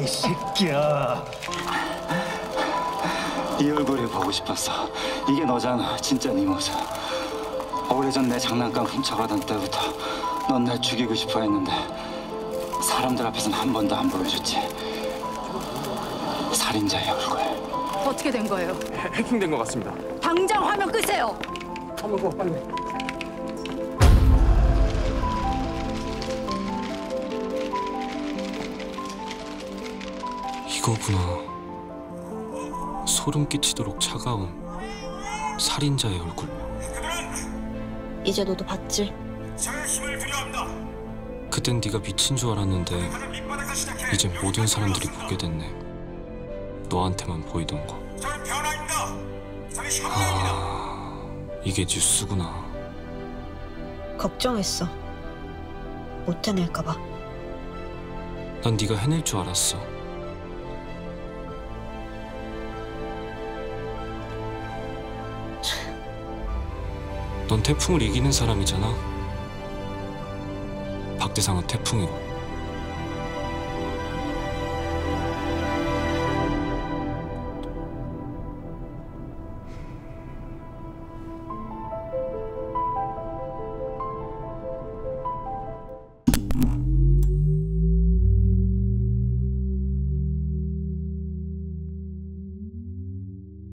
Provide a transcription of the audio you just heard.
이 새끼야. 네 얼굴이 보고 싶었어. 이게 너잖아, 진짜 네 모습. 오래전 내 장난감 훔쳐가던 때부터 넌 날 죽이고 싶어 했는데 사람들 앞에서는 한 번도 안 보여줬지. 살인자의 얼굴. 어떻게 된 거예요? 해- 해킹된 것 같습니다. 당장 화면 끄세요. 한번 더 빨리. 이거구나. 소름 끼치도록 차가운 살인자의 얼굴. 이제 너도 봤지? 그땐 네가 미친 줄 알았는데 이제 모든 사람들이 보게 됐네. 너한테만 보이던 거. 아, 이게 뉴스구나. 걱정했어. 못 해낼까봐. 난 네가 해낼 줄 알았어. 넌 태풍을 이기는 사람이잖아. 박대상은 태풍이고